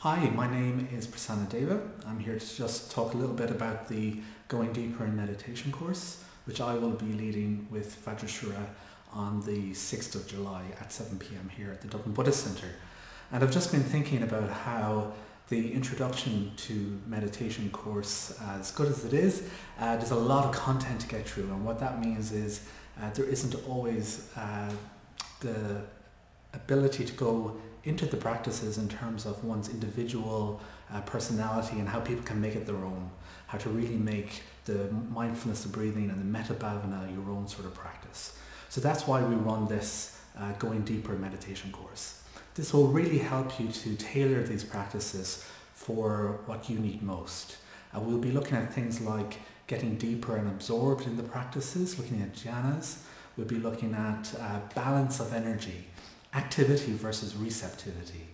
Hi, my name is Prasannadeva. I'm here to just talk a little bit about the Going Deeper in Meditation course, which I will be leading with Vajrashura on the 6th of July at 7pm here at the Dublin Buddhist Centre. And I've just been thinking about how the introduction to meditation course, as good as it is, uh, there's a lot of content to get through. And what that means is uh, there isn't always uh, the ability to go into the practices in terms of one's individual uh, personality and how people can make it their own. How to really make the mindfulness of breathing and the metta bhavana your own sort of practice. So that's why we run this uh, Going Deeper meditation course. This will really help you to tailor these practices for what you need most. Uh, we'll be looking at things like getting deeper and absorbed in the practices, looking at jhanas. We'll be looking at uh, balance of energy, activity versus receptivity.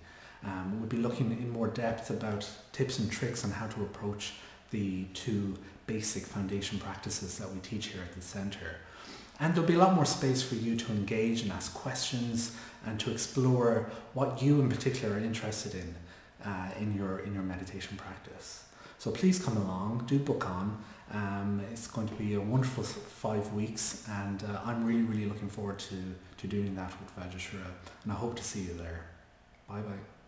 Um, we'll be looking in more depth about tips and tricks on how to approach the two basic foundation practices that we teach here at the centre. And there'll be a lot more space for you to engage and ask questions and to explore what you in particular are interested in uh, in, your, in your meditation practice. So please come along, do book on. Um, it's going to be a wonderful five weeks and uh, I'm really, really looking forward to, to doing that with Vajrashura and I hope to see you there. Bye bye.